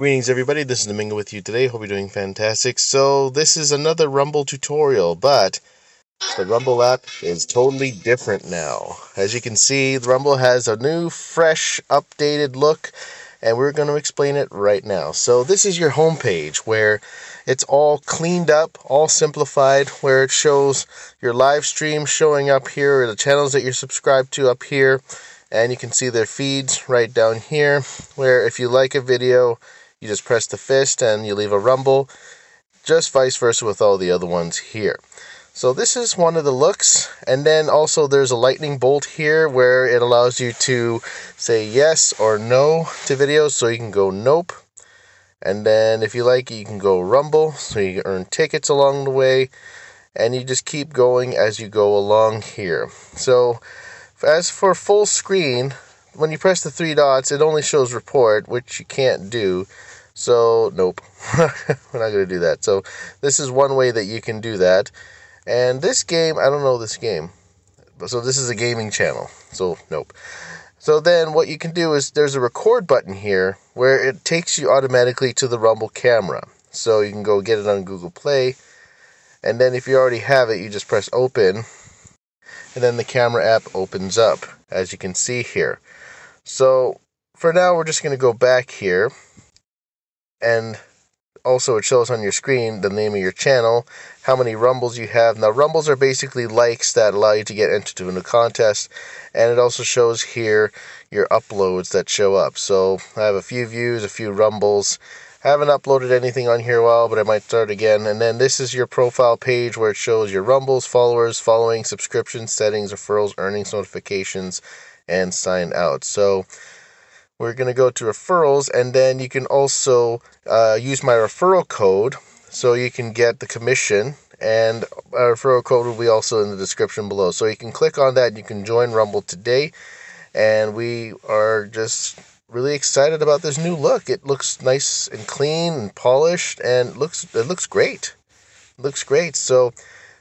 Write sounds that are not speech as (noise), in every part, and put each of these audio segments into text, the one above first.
Greetings everybody, this is Domingo with you today. Hope you're doing fantastic. So this is another Rumble tutorial, but the Rumble app is totally different now. As you can see, the Rumble has a new, fresh, updated look, and we're going to explain it right now. So this is your home page where it's all cleaned up, all simplified, where it shows your live stream showing up here, or the channels that you're subscribed to up here, and you can see their feeds right down here, where if you like a video, you just press the fist and you leave a rumble. Just vice versa with all the other ones here. So this is one of the looks. And then also there's a lightning bolt here where it allows you to say yes or no to videos. So you can go nope. And then if you like, you can go rumble. So you earn tickets along the way. And you just keep going as you go along here. So as for full screen, when you press the three dots, it only shows report, which you can't do. So, nope, (laughs) we're not going to do that. So, this is one way that you can do that. And this game, I don't know this game. But so, this is a gaming channel. So, nope. So, then what you can do is there's a record button here where it takes you automatically to the Rumble camera. So, you can go get it on Google Play. And then, if you already have it, you just press open. And then the camera app opens up, as you can see here. So, for now, we're just going to go back here and also it shows on your screen the name of your channel, how many rumbles you have. Now rumbles are basically likes that allow you to get entered into a new contest, and it also shows here your uploads that show up. So I have a few views, a few rumbles. I haven't uploaded anything on here a while, but I might start again. And then this is your profile page where it shows your rumbles, followers, following, subscriptions, settings, referrals, earnings, notifications, and sign out. So we're going to go to referrals and then you can also uh, use my referral code so you can get the commission and our referral code will be also in the description below. So you can click on that you can join rumble today and we are just really excited about this new look. It looks nice and clean and polished and looks it looks great. It looks great. So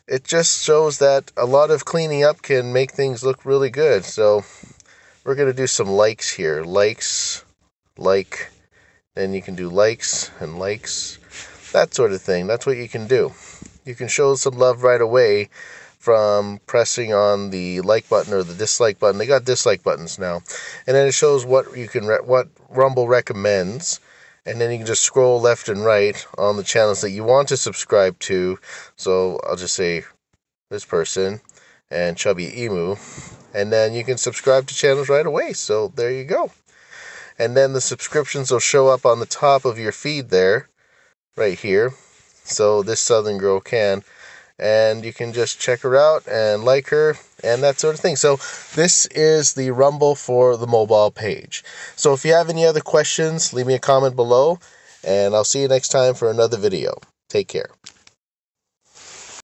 it just shows that a lot of cleaning up can make things look really good. So we're going to do some likes here. Likes, like, then you can do likes and likes, that sort of thing. That's what you can do. You can show some love right away from pressing on the like button or the dislike button. They got dislike buttons now, and then it shows what you can what Rumble recommends, and then you can just scroll left and right on the channels that you want to subscribe to. So I'll just say this person and Chubby Emu and then you can subscribe to channels right away. So there you go. And then the subscriptions will show up on the top of your feed there, right here. So this Southern Girl can. And you can just check her out and like her and that sort of thing. So this is the Rumble for the mobile page. So if you have any other questions, leave me a comment below. And I'll see you next time for another video. Take care.